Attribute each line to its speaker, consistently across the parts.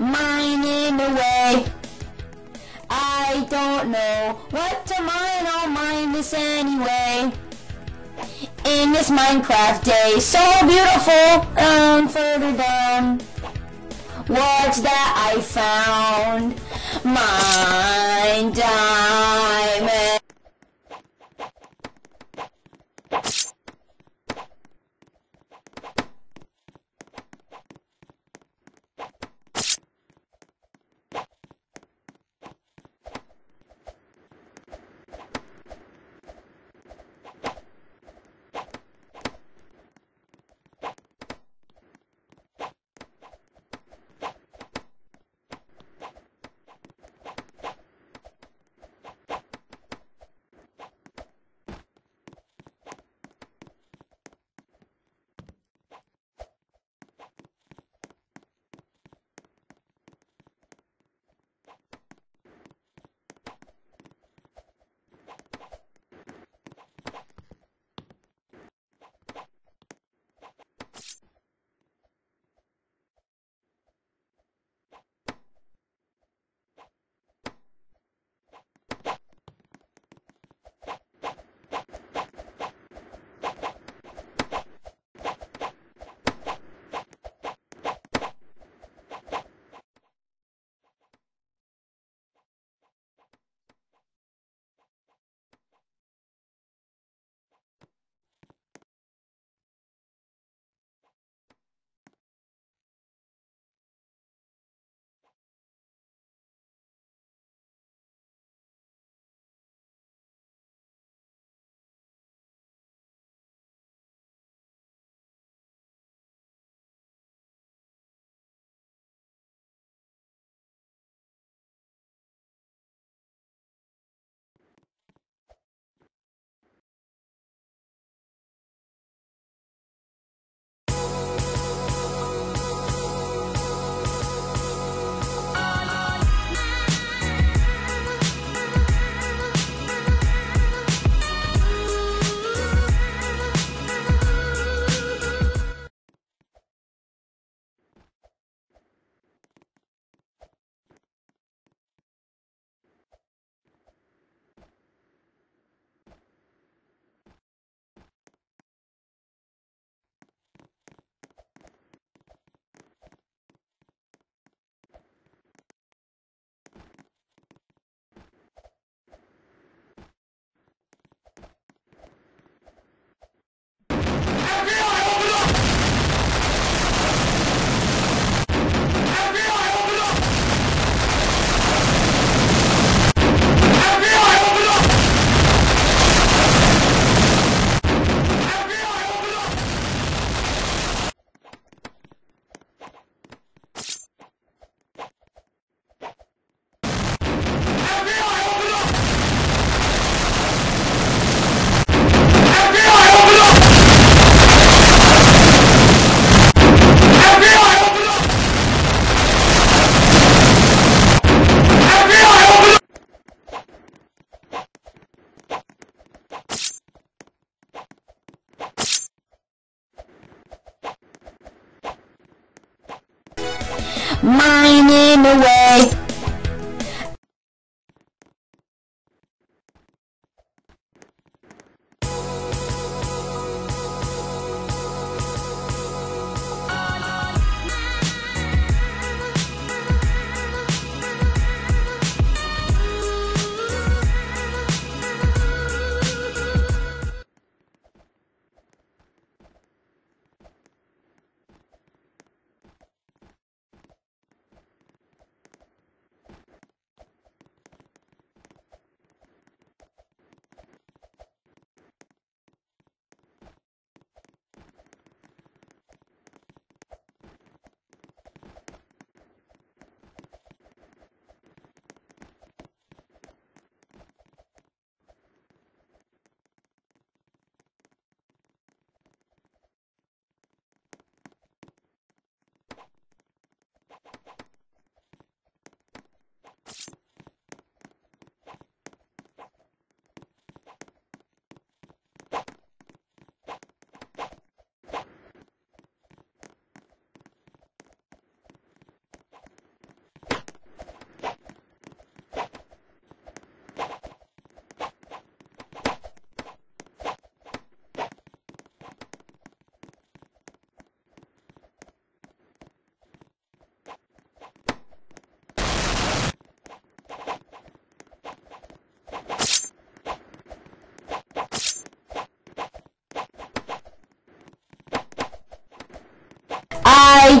Speaker 1: mining away. I don't know what to mine, I'll mine this anyway. In this Minecraft day, so beautiful, um, further down. What's that I found? Mine diamond.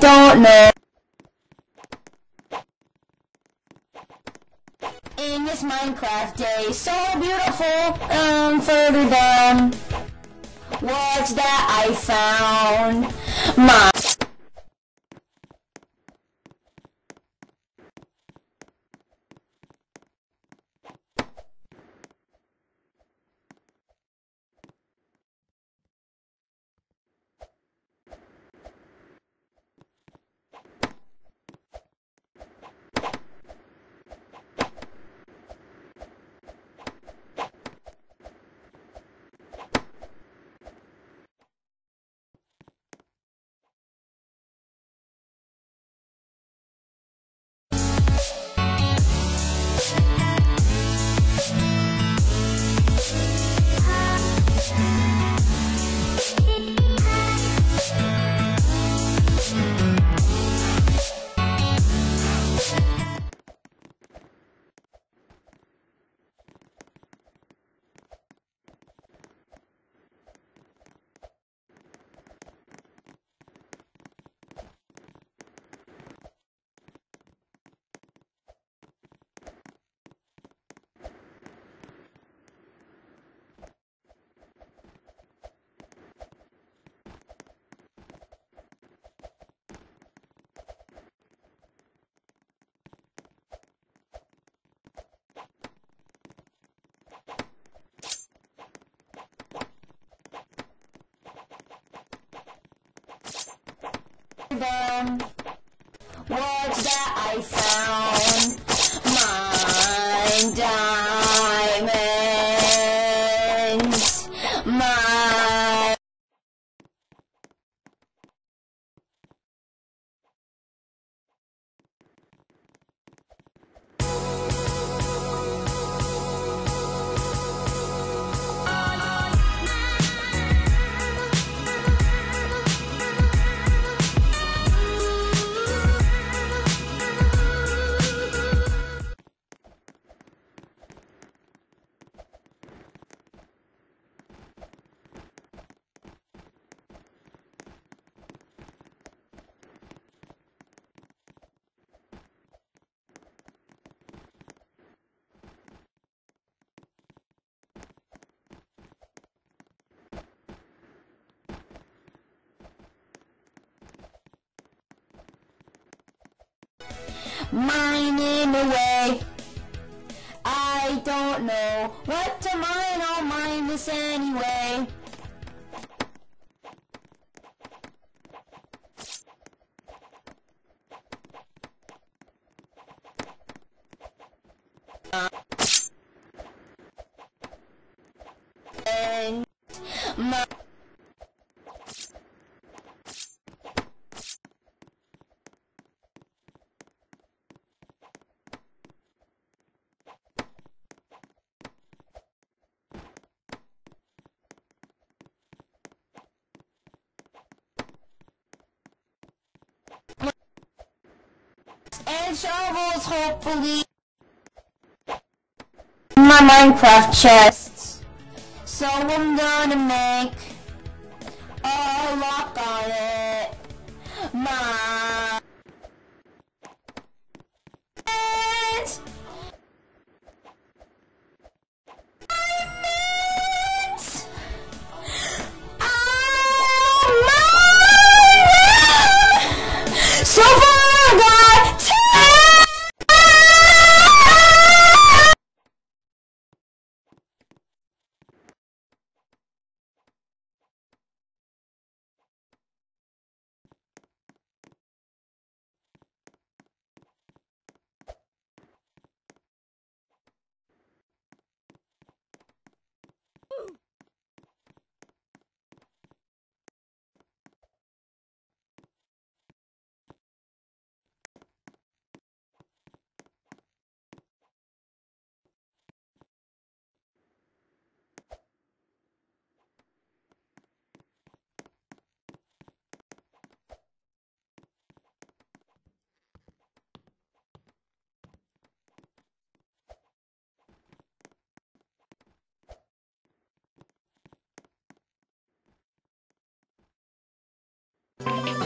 Speaker 1: Don't know. In this Minecraft day, so beautiful, um, further down, what's that I found? My them. What's that I found? My diamonds. Uh, mining away. I don't know what to mine, I'll mine this anyway. And my and shovels, hopefully. My Minecraft chests. So I'm gonna make a lock on it. My.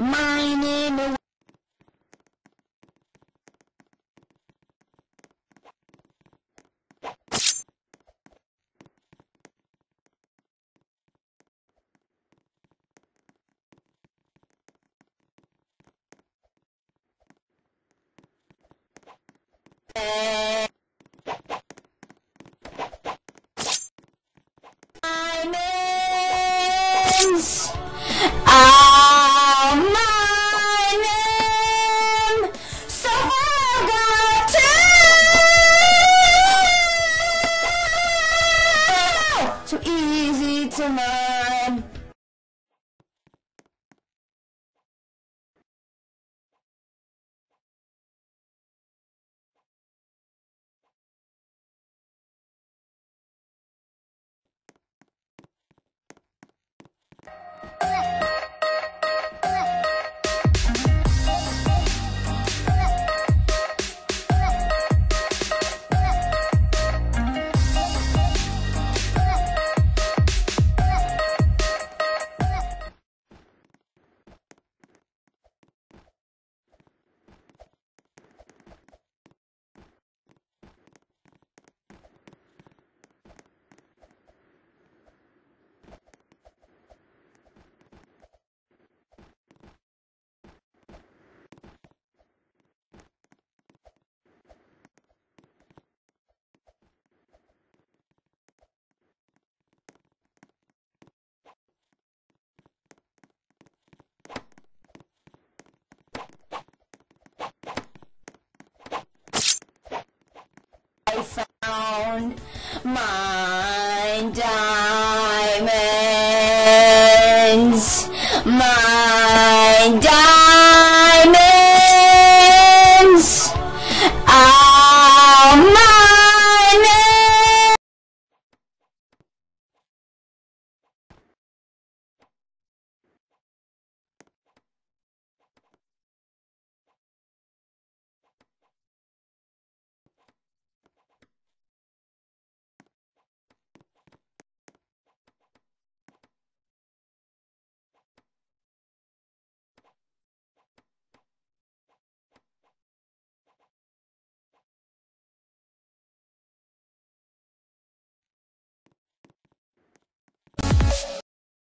Speaker 1: mine in a down my diamonds, my diamonds.